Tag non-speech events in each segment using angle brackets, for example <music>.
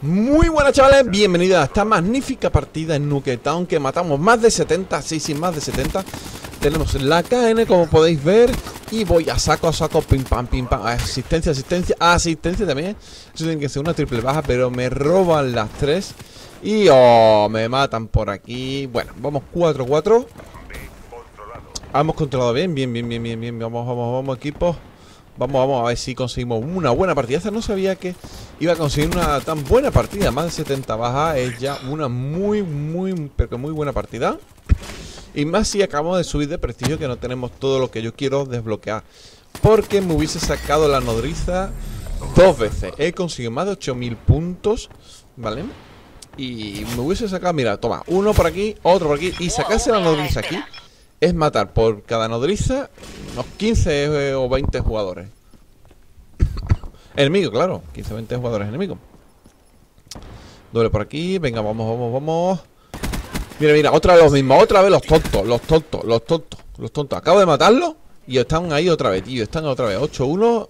Muy buenas chavales, bienvenidos a esta magnífica partida en Nuketown que matamos más de 70, sí, sí, más de 70 Tenemos la KN como podéis ver y voy a saco a saco, pim pam, pim pam, asistencia, asistencia, asistencia también. Eso tiene que ser una triple baja, pero me roban las tres. Y oh, me matan por aquí. Bueno, vamos 4-4 Hemos controlado bien, bien, bien, bien, bien, bien, vamos, vamos, vamos equipos Vamos, vamos a ver si conseguimos una buena partida. Esta no sabía que iba a conseguir una tan buena partida. Más de 70 bajas es ya una muy, muy, pero muy buena partida. Y más si acabamos de subir de prestigio que no tenemos todo lo que yo quiero desbloquear. Porque me hubiese sacado la nodriza dos veces. He conseguido más de 8000 puntos, ¿vale? Y me hubiese sacado, mira, toma, uno por aquí, otro por aquí. Y sacarse la nodriza aquí es matar por cada nodriza unos 15 o 20 jugadores. Enemigo, claro, 15 o 20 jugadores enemigos. Doble por aquí, venga, vamos, vamos, vamos. Mira, mira, otra vez los mismos, otra vez los tontos, los tontos, los tontos, los tontos. Acabo de matarlos y están ahí otra vez, tío, están otra vez, 8-1.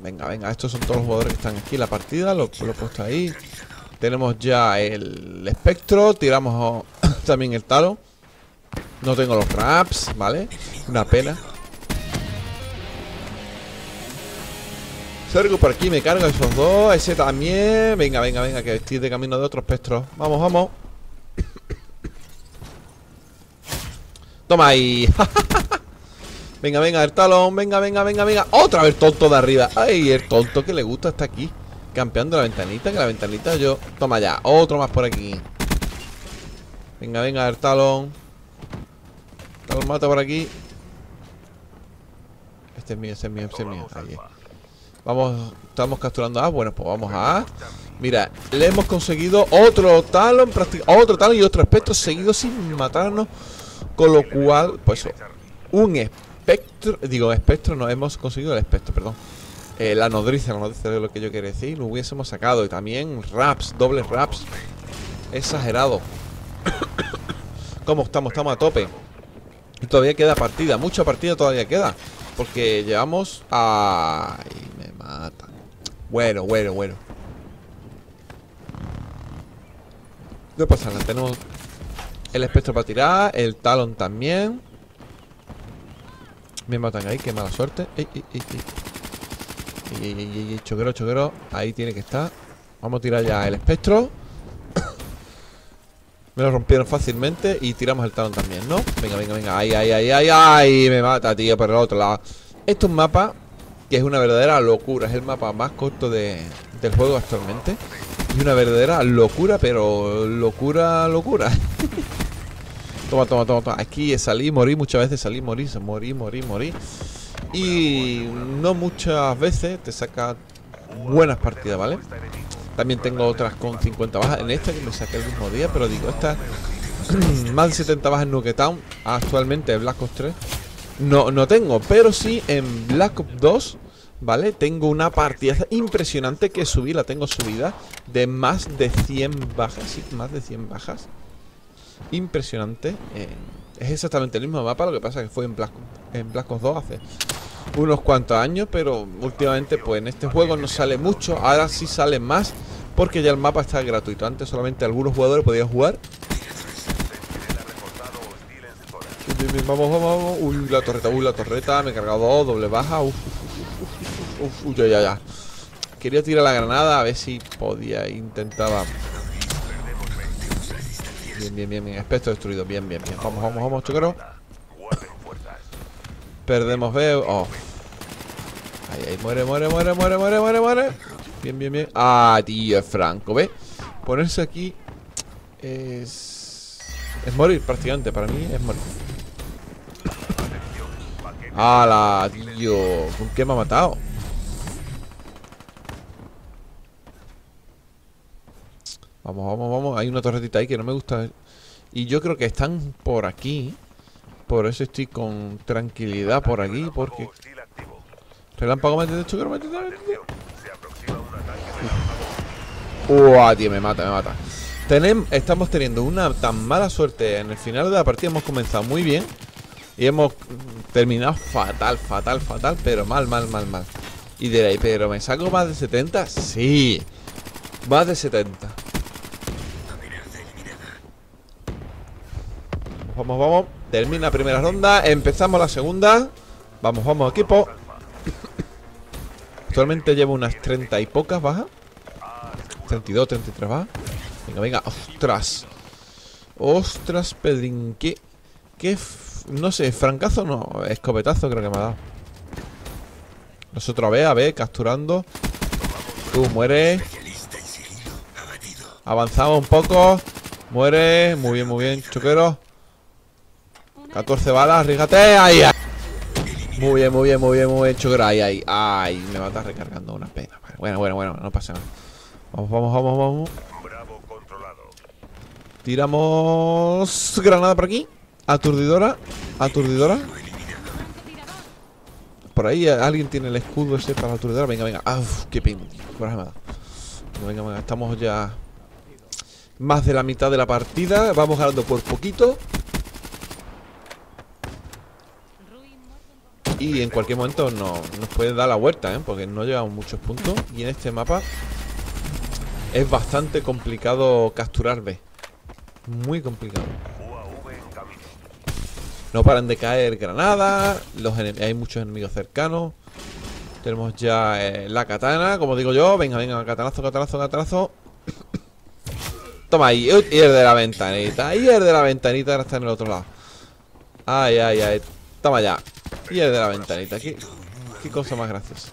Venga, venga, estos son todos los jugadores que están aquí en la partida, lo, lo he puesto ahí. Tenemos ya el espectro, tiramos <coughs> también el talo. No tengo los raps, ¿vale? Una pena Por aquí, me cargo esos dos Ese también. Venga, venga, venga, que estoy de camino de otros espectros Vamos, vamos. Toma ahí. <laughs> Venga, venga, el talón. Venga, venga, venga, venga. Otra vez tonto de arriba. Ay, el tonto que le gusta está aquí Campeando la ventanita Que la ventanita yo Toma ya, otro más por aquí. Venga, venga, el talón. Lo mata por aquí. Este es mío, este es mío, este es mío. Ahí Vamos, estamos capturando A. Bueno, pues vamos a A. Mira, le hemos conseguido otro talón, otro talón y otro espectro seguido sin matarnos. Con lo cual, pues un espectro, digo, espectro, no hemos conseguido el espectro, perdón. Eh, la nodriza, la nodriza es lo que yo quería decir. Lo hubiésemos sacado. Y también raps, dobles raps. Exagerado. <coughs> ¿Cómo estamos? Estamos a tope. Y todavía queda partida, mucha partida todavía queda Porque llevamos... Ay, matan Bueno, bueno, bueno No pasa nada, tenemos el espectro para tirar El talón también Me matan ahí, qué mala suerte ey, ey, ey, ey. Choquero, choquero Ahí tiene que estar Vamos a tirar ya el espectro <coughs> me lo rompieron fácilmente y tiramos el talón también, ¿no? Venga, venga, venga. Ay, ay, ay, ay, ay. Me mata, tío, por el otro lado. Esto es un mapa que es una verdadera locura. Es el mapa más corto de, del juego actualmente. Y una verdadera locura, pero locura, locura. <laughs> toma, toma, toma, toma. Aquí salí, morí muchas veces, salí, morí, morí, morí, morí. Y no muchas veces te saca buenas partidas, ¿vale? También tengo otras con 50 bajas. En esta que me saqué el mismo día, pero digo, esta <clears throat> más de 70 bajas en Nuketown. Actualmente en Black Ops 3. No, no tengo, pero sí en Black Ops 2. ¿Vale? Tengo una partida impresionante que subí, la tengo subida De más de 100 bajas Sí, más de 100 bajas Impresionante eh, Es exactamente el mismo mapa, lo que pasa que fue en Black, en Black Ops 2 hace unos cuantos años, pero últimamente pues en este juego no sale mucho, ahora sí sale más porque ya el mapa está gratuito. Antes solamente algunos jugadores podían jugar. Vamos, vamos, vamos. Uy, la torreta, uy, la torreta. Me he cargado dos, doble baja. Uf, uf, uf, ya, ya, ya. Quería tirar la granada a ver si podía. Intentaba. Bien, bien, bien, bien. Espectro destruido. Bien, bien, bien. Vamos, vamos, vamos, chocero. Perdemos veo. Oh. Ahí, ahí, muere, muere, muere, muere, muere, muere, muere. Bien, bien, bien. Ah, tío, es franco, ¿ve? Ponerse aquí es... Es morir prácticamente, para mí es morir. ¡Hala, tío! ¿Con qué me ha matado? Vamos, vamos, vamos. Hay una torretita ahí que no me gusta. Y yo creo que están por aquí. Por eso estoy con tranquilidad por aquí, porque... Relámpago, métete, chucaro, métete, métete. Uah, tío, me mata, me mata. Tenem, estamos teniendo una tan mala suerte en el final de la partida. Hemos comenzado muy bien. Y hemos terminado fatal, fatal, fatal. Pero mal, mal, mal, mal. Y diréis, ¿pero me saco más de 70? Sí. Más de 70 Vamos, vamos Termina la primera ronda Empezamos la segunda Vamos, vamos, equipo <coughs> Actualmente llevo unas 30 y pocas bajas 32, 33 bajas Venga, venga, ostras Ostras, Pedrín ¿Qué? ¿Qué? No sé, francazo no Escopetazo creo que me ha dado. Nosotros a ver, a ver, capturando. Tú, muere. Avanzamos un poco. Muere, muy bien, muy bien, choquero. 14 balas, rígate, ahí, ahí. Muy bien, muy bien, muy bien, muy bien, choquero, ahí, ahí. Ay, me va a estar recargando una pena. Bueno, bueno, bueno, no pasa nada. Vamos, vamos, vamos, vamos. Tiramos granada por aquí Aturdidora Aturdidora Por ahí alguien tiene el escudo ese para la aturdidora. Venga, venga. Uf, qué pin Venga, venga, venga. Estamos ya Más de la mitad de la partida. Vamos ganando por poquito. Y en cualquier momento no, nos puede dar la vuelta, ¿eh? Porque no llevamos muchos puntos. Y en este mapa Es bastante complicado capturar B muy complicado. No paran de caer granadas. Hay muchos enemigos cercanos. Tenemos ya eh, la katana, como digo yo. Venga, venga, katanazo, katanazo, katanazo. <coughs> Toma ahí, y el de la ventanita. Y el de la ventanita ahora está en el otro lado. Ay, ay, ay. Toma ya. Y el de la ventanita. Qué, cosa más graciosa.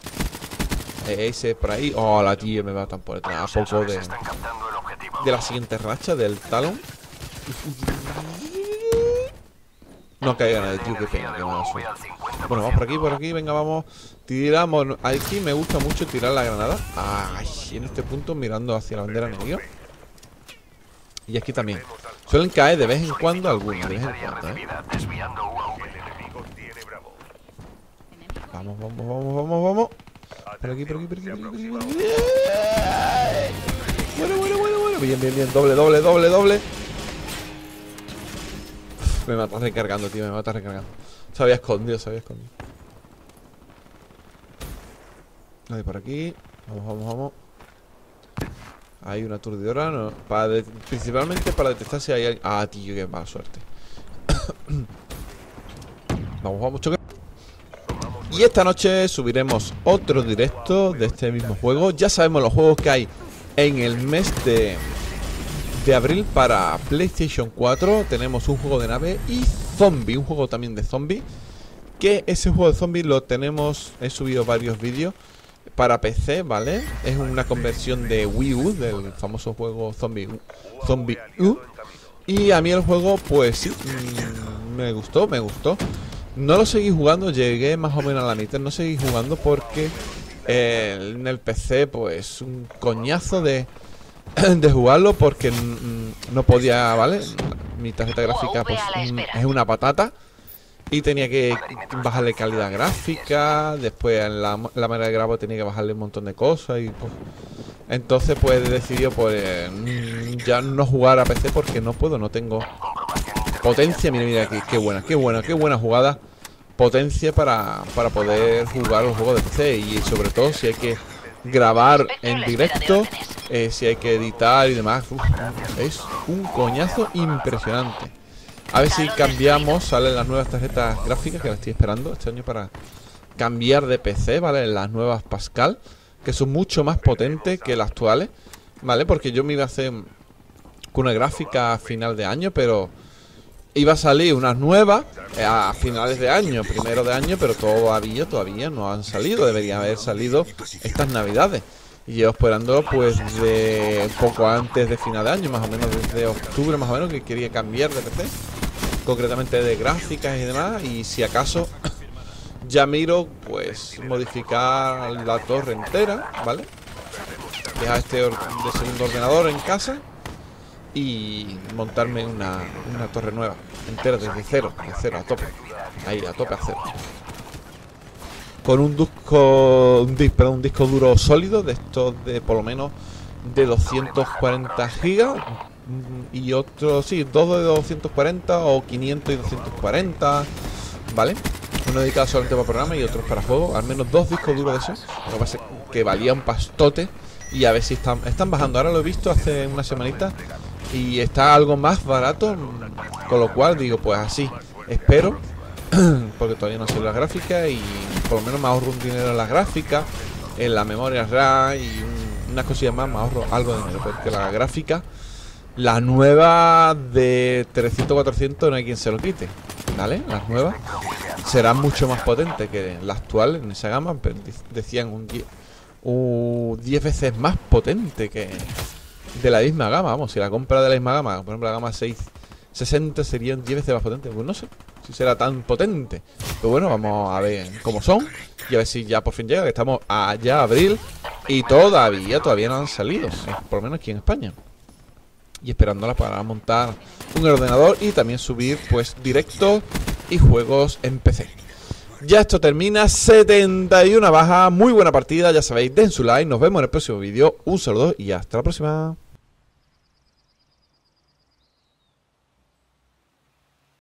Eh, ese por ahí. Oh, la tía me va tan por detrás. A poco de, de la siguiente racha del talón. No caiga nadie, tío, qué pena, suerte. Bueno, vamos por aquí, por aquí, venga, vamos. Tiramos. Aquí me gusta mucho tirar la granada. Ay, en este punto mirando hacia la bandera enemiga. Y aquí también. Suelen caer de vez en cuando algunos, de ¿eh? Vamos, vamos, vamos, vamos, vamos. Por aquí, por aquí, por aquí, por aquí, por aquí. Bueno, bueno, bueno, bueno. Bien, bien, bien. Doble, doble, doble, doble. Me matas recargando, tío, me matas recargando. Se había escondido, se había escondido. Nadie por aquí. Vamos, vamos, vamos. Hay una aturdidora, no. Principalmente para detectar si hay alguien. Ah, tío, qué mala suerte. <coughs> vamos, vamos, choque. Y esta noche subiremos otro directo de este mismo juego. Ya sabemos los juegos que hay en el mes de de abril para PlayStation 4 tenemos un juego de nave y zombie, un juego también de zombie. Que ese juego de zombie lo tenemos, he subido varios vídeos para PC, ¿vale? Es una conversión de Wii U, del famoso juego Zombie, zombie U. Y a mí el juego, pues sí, mm, me gustó, me gustó. No lo seguí jugando, llegué más o menos a la mitad, no seguí jugando porque eh, en el PC, pues un coñazo de <clears throat> de jugarlo porque no podía, ¿vale? Mi tarjeta gráfica pues es una patata y tenía que bajarle calidad gráfica, después en la, la manera de grabo tenía que bajarle un montón de cosas y pues, entonces pues decidió pues ya no jugar a PC porque no puedo, no tengo potencia, mira, mira aquí, qué buena, qué buena, qué buena jugada. Potencia para, para poder jugar un juego de PC y sobre todo si hay que grabar en directo, eh, si hay que editar y demás. es un coñazo impresionante. A ver si cambiamos, salen las nuevas tarjetas gráficas que las estoy esperando este año para cambiar de PC, ¿vale? Las nuevas Pascal, que son mucho más potentes que las actuales, ¿vale? Porque yo me iba a hacer con una gráfica a final de año, pero iba a salir unas nuevas eh, a finales de año, primero de año, pero todavía, todavía no han salido. Deberían haber salido estas navidades. Y yo esperando pues de poco antes de final de año, más o menos desde octubre más o menos, que quería cambiar de PC. Concretamente de gráficas y demás. Y si acaso <coughs> ya miro pues modificar la torre entera, ¿vale? Dejar este de segundo ordenador en casa y montarme una, una torre nueva, entera desde cero, de cero, a tope. Ahí, a tope a cero. Con un disco, un, perdón, un disco duro sólido de estos de por lo menos de 240 gigas y otro, sí, dos de 240 o 500 y 240, ¿vale? Uno dedicado solamente para programa y otros para juego, al menos dos discos duros de esos. Lo que pasa es que valía un pastote Y a ver si están, están bajando. Ahora lo he visto hace una semanita y está algo más barato. Con lo cual digo, pues así, espero. <clears throat> Porque todavía no sé la gráfica y por lo menos me ahorro un dinero en la gráfica, en la memoria RAM y unas cosillas más, me ahorro algo de dinero. Porque la gráfica, la nueva de 300-400 no hay quien se lo quite. ¿Vale? Las nuevas serán mucho más potentes que la actual en esa gama. Decían un 10, un 10 veces más potente que de la misma gama. Vamos, si la compra de la misma gama, por ejemplo, la gama 660 serían 10 veces más potente. Pues no sé si será tan potente. Pero bueno, vamos a ver cómo son. Y a ver si ya por fin llega, que estamos allá abril. Y todavía, todavía no han salido. Por lo menos aquí en España. Y esperándola para montar un ordenador y también subir pues directo y juegos en PC. Ya esto termina, 71 baja, muy buena partida, ya sabéis, den su like, nos vemos en el próximo vídeo, un saludo y hasta la próxima.